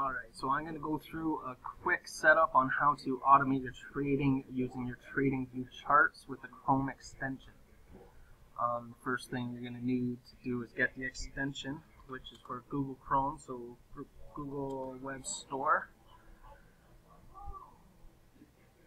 Alright, so I'm going to go through a quick setup on how to automate your trading using your TradingView charts with the Chrome extension. Um, the first thing you're going to need to do is get the extension, which is for Google Chrome, so Google Web Store.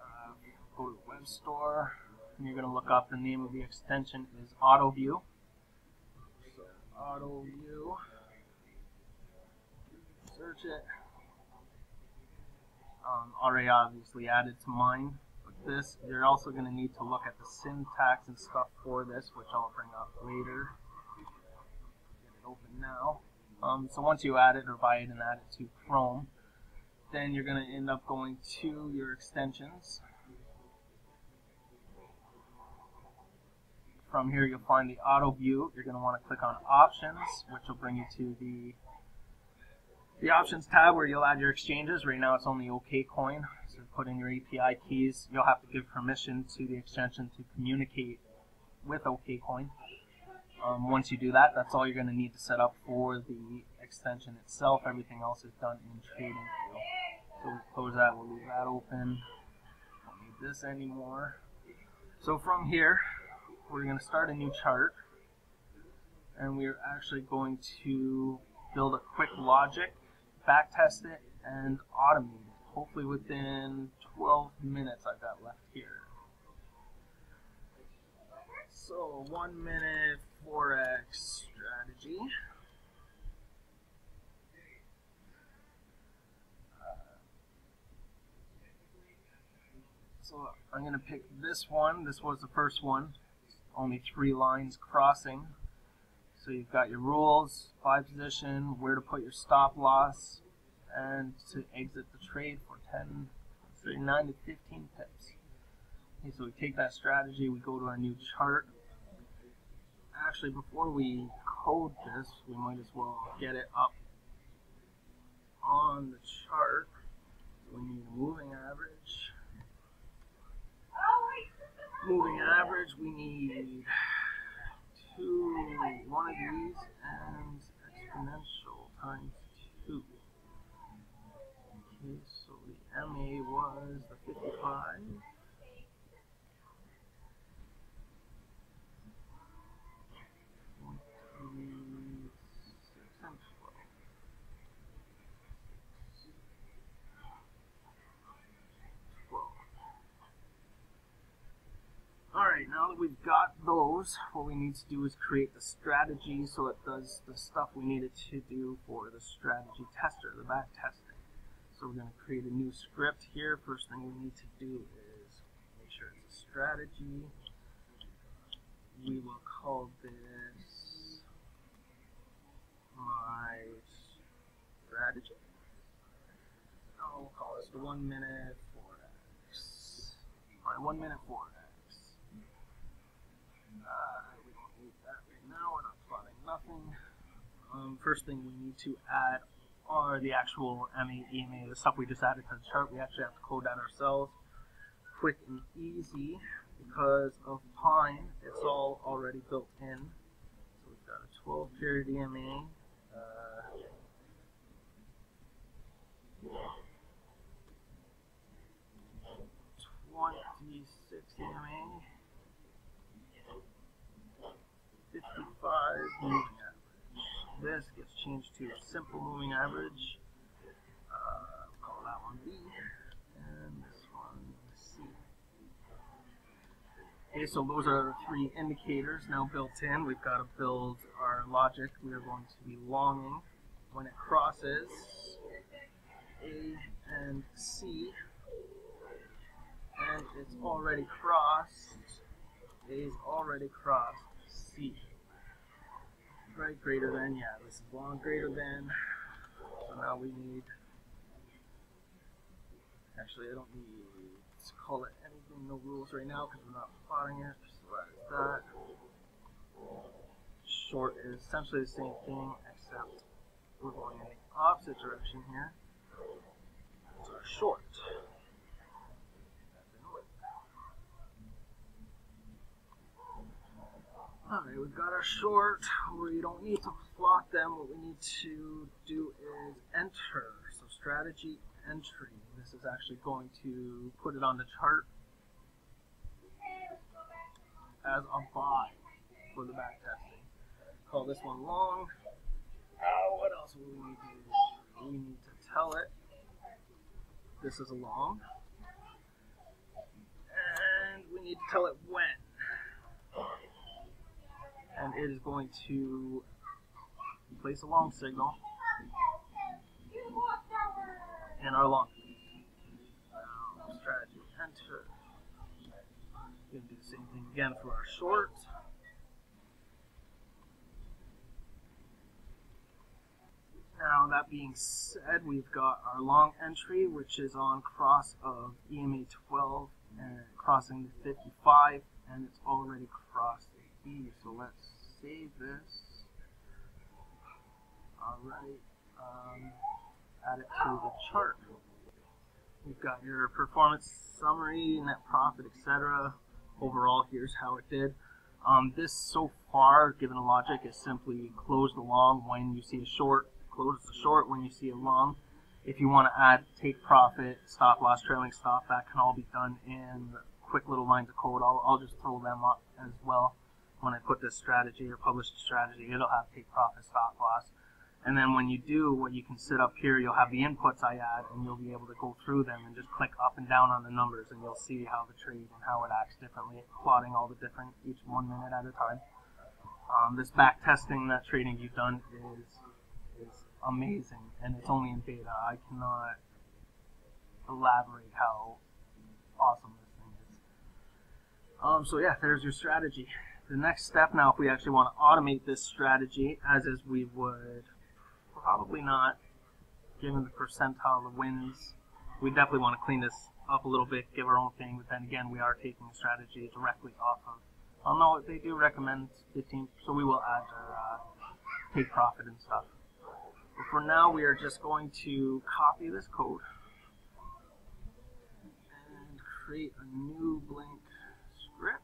Uh, go to Web Store, and you're going to look up the name of the extension is AutoView. So, AutoView search it. Um, already obviously added to mine. But this, you're also going to need to look at the syntax and stuff for this, which I'll bring up later. Get it open now. Um, so once you add it or buy it and add it to Chrome, then you're going to end up going to your extensions. From here you'll find the AutoView. You're going to want to click on options, which will bring you to the the options tab where you'll add your exchanges. Right now it's only OKCoin. So put in your API keys. You'll have to give permission to the extension to communicate with OKCoin. Um, once you do that, that's all you're going to need to set up for the extension itself. Everything else is done in Trading So we close that, we'll leave that open. Don't need this anymore. So from here, we're going to start a new chart. And we're actually going to build a quick logic backtest it, and automate it. Hopefully within 12 minutes I've got left here. So one minute Forex strategy. So I'm going to pick this one. This was the first one. Only three lines crossing. So you've got your rules, buy position, where to put your stop loss, and to exit the trade for 10, 9 to 15 pips. Okay, so we take that strategy, we go to our new chart. Actually, before we code this, we might as well get it up on the chart. So we need a moving average. Moving average, we need one of these, and exponential times two. Okay, so the MA was the 55. Alright, now that we've got those, what we need to do is create the strategy so it does the stuff we need it to do for the strategy tester, the back testing. So we're going to create a new script here. First thing we need to do is make sure it's a strategy. We will call this my strategy. I'll call this the one minute forex. My one minute forex. Uh, we don't need that right now. We're not plotting nothing. Um, first thing we need to add are the actual MA, EMA, the stuff we just added to the chart. We actually have to code that ourselves. Quick and easy because of Pine. It's all already built in. So we've got a 12 period EMA. Uh, 26 EMA. 55 moving average. This gets changed to simple moving average. Uh, call that one B, and this one C. Okay, so those are the three indicators now built in. We've got to build our logic. We are going to be longing when it crosses A and C, and it's already crossed. A is already crossed C right greater than yeah this is long greater than. So now we need actually I don't need to call it anything no rules right now because we're not plotting it so that. Short is essentially the same thing except we're going in the opposite direction here. So short Alright, we've got our short. We don't need to plot them. What we need to do is enter. So strategy entry. This is actually going to put it on the chart as a buy for the back testing. Call this one long. Uh, what else will we need to do? We need to tell it this is a long. And we need to tell it when. And it is going to place a long signal in our long. Strategy enter. Going to do the same thing again for our short. Now, that being said, we've got our long entry, which is on cross of EMA 12 and crossing the 55, and it's already crossed So let's save this. Alright, um, add it to the chart. You've got your performance summary, net profit, etc. Overall, here's how it did. Um, this so far, given the logic, is simply close the long when you see a short, close the short when you see a long. If you want to add take profit, stop loss, trailing stop, that can all be done in quick little lines of code. I'll, I'll just throw them up as well when I put this strategy or publish the strategy. It'll have take profit, stop loss. And then when you do, what you can sit up here, you'll have the inputs I add, and you'll be able to go through them and just click up and down on the numbers, and you'll see how the trade and how it acts differently, plotting all the different, each one minute at a time. Um, this back testing that TradingView's done is is amazing, and it's only in beta. I cannot elaborate how awesome this thing is. Um, so yeah, there's your strategy. The next step now, if we actually want to automate this strategy, as is we would Probably not, given the percentile of wins. We definitely want to clean this up a little bit, give our own thing, but then again, we are taking a strategy directly off of. Oh no, they do recommend 15, so we will add our uh, take profit and stuff. But for now, we are just going to copy this code and create a new blank script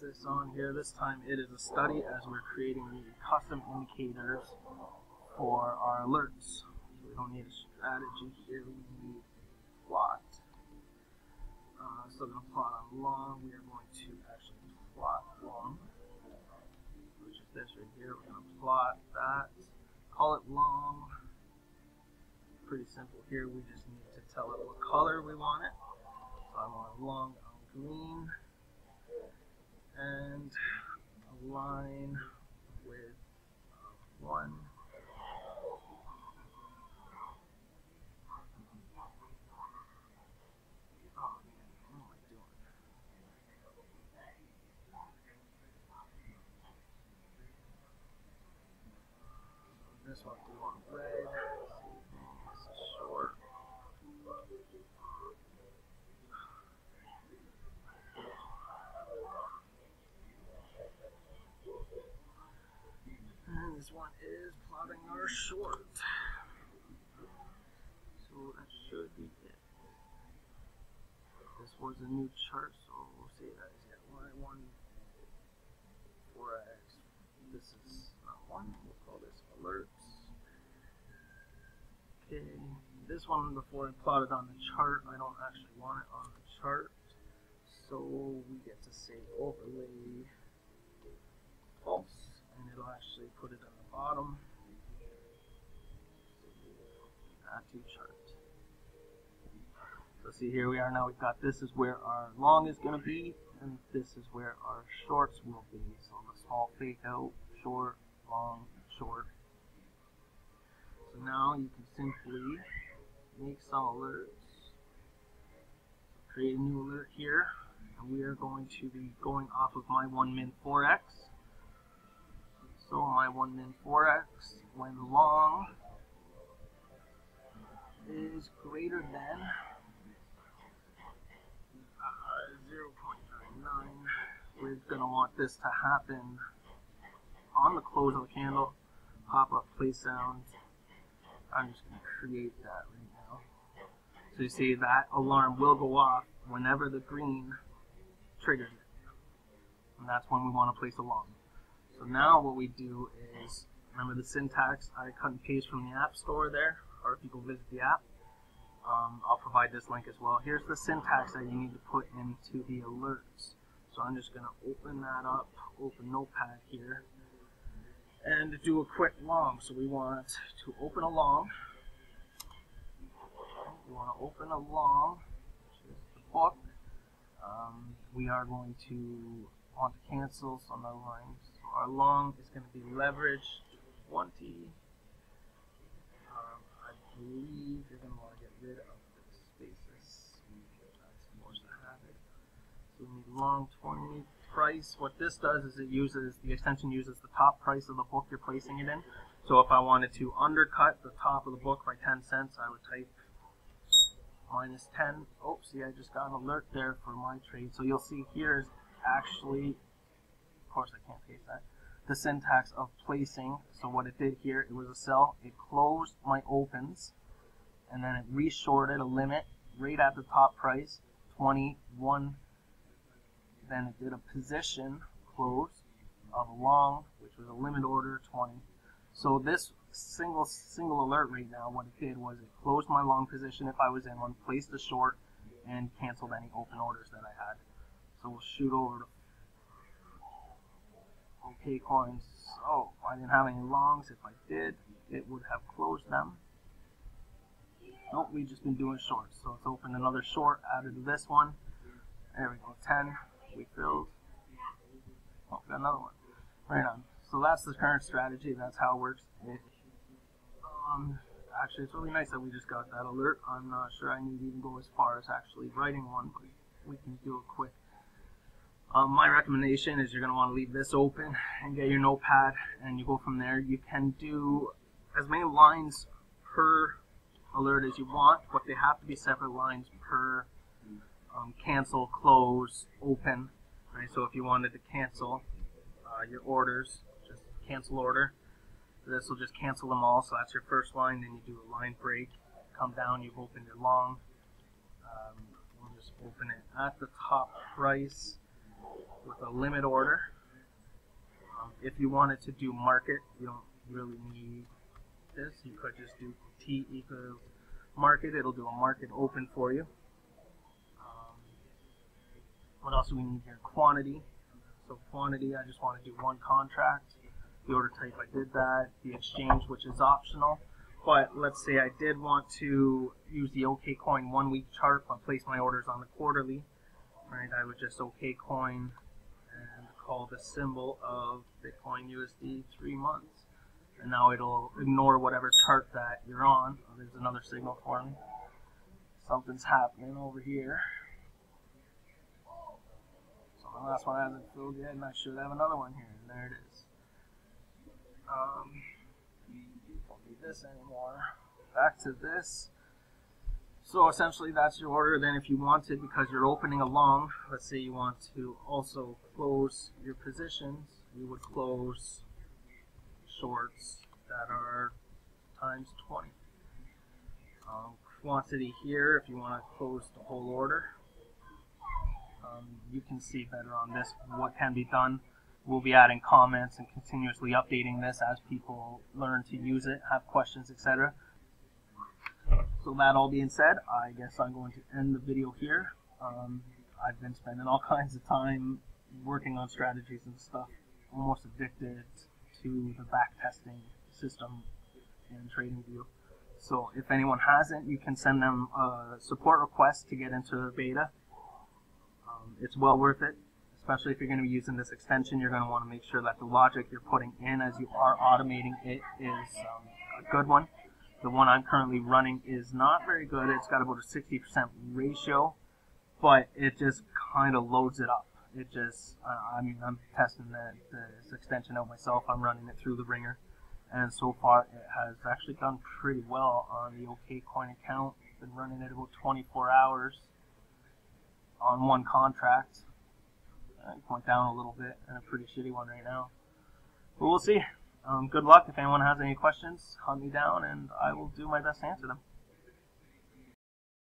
this on here. This time it is a study as we're creating the custom indicators for our alerts. We don't need a strategy here, we need a plot. Uh, so going to plot on long, we are going to actually plot long, which is this right here. We're going to plot that, call it long. Pretty simple here, we just need to tell it what color we want it. So I want long on green and align with uh, one. This one we want red. this one is short. So that should be it. This was a new chart, so we'll see that is yet Y1 forex. This is not one, we'll call this alerts. Okay, this one before I plotted on the chart, I don't actually want it on the chart. So we get to say overlay false and it'll actually put it on the bottom. Add to chart. So see here we are now we've got this is where our long is going to be and this is where our shorts will be. So the small fake out, short, long, short. So now you can simply make some alerts. Create a new alert here and we are going to be going off of my 1 min forex so my 1 min forex when long is greater than uh, 0.99. We're going to want this to happen on the close of the candle. Pop up play sound. I'm just going to create that right now. So you see that alarm will go off whenever the green triggers it. And that's when we want to place a long. So now what we do is Remember the syntax I cut and paste from the App Store there, or if you go visit the app. Um, I'll provide this link as well. Here's the syntax that you need to put into the alerts. So I'm just going to open that up, open Notepad here, and do a quick long. So we want to open a long. We want to open a long, the book. Um, we are going to want to cancel some other lines. So our long is going to be leverage 20. Believe you're going to want to get rid of the spaces. So we need long 20 price. What this does is it uses, the extension uses the top price of the book you're placing it in. So if I wanted to undercut the top of the book by 10 cents, I would type minus 10. Oh, see, I just got an alert there for my trade. So you'll see here is actually, of course I can't paste that, the syntax of placing. So what it did here, it was a sell. It closed my opens, and then it reshorted a limit right at the top price, 21. Then it did a position close of a long, which was a limit order, 20. So this single single alert right now, what it did was it closed my long position if I was in one, placed a short, and canceled any open orders that I had. So we'll shoot over to OKCoin's. Oh, I didn't have any longs. If I did, it would have closed them. Nope, we've just been doing shorts. So let's open another short added to this one. There we go, 10. We filled. Oh, got another one. Right on. So that's the current strategy. That's how it works. Um, actually, it's really nice that we just got that alert. I'm not sure I need to even go as far as actually writing one, but we can do a quick. Um, my recommendation is you're going to want to leave this open and get your notepad and you go from there. You can do as many lines per alert as you want, but they have to be separate lines per um, cancel, close, open. Right? So if you wanted to cancel uh, your orders, just cancel order. This will just cancel them all. So that's your first line. Then you do a line break, come down, you've opened your long. Um, we'll just open it at the top price with a limit order. Um, if you wanted to do market, you don't really need this. You could just do T equals market. It'll do a market open for you. Um, what else do we need here? Quantity. So quantity, I just want to do one contract. The order type, I did that. The exchange, which is optional. But let's say I did want to use the OKCoin one week chart, but place my orders on the quarterly. Right, I would just OKCoin and call the symbol of Bitcoin USD three months. And now it'll ignore whatever chart that you're on. Oh, there's another signal for me. Something's happening over here. So the last one hasn't filled yet, and I should have another one here. And there it is. Um, don't need this anymore. Back to this. So essentially that's your order. Then if you wanted, because you're opening a long, let's say you want to also close your positions, you would close shorts that are times 20. Um, quantity here, if you want to close the whole order, um, you can see better on this what can be done. We'll be adding comments and continuously updating this as people learn to use it, have questions, etc. So that all being said, I guess I'm going to end the video here. Um, I've been spending all kinds of time working on strategies and stuff. Almost addicted to the back testing system in TradingView. So if anyone hasn't, you can send them a support request to get into beta. Um, it's well worth it, especially if you're going to be using this extension. You're going to want to make sure that the logic you're putting in as you are automating it is um, a good one. The one I'm currently running is not very good. It's got about a 60% ratio, but it just kind of loads it up. It just, uh, I mean, I'm testing the, this extension out myself. I'm running it through the wringer, and so far it has actually done pretty well on the OKCoin account. Been running it about 24 hours on one contract. Uh, went down a little bit, and a pretty shitty one right now. But we'll see. Um, good luck. If anyone has any questions, hunt me down and I will do my best to answer them.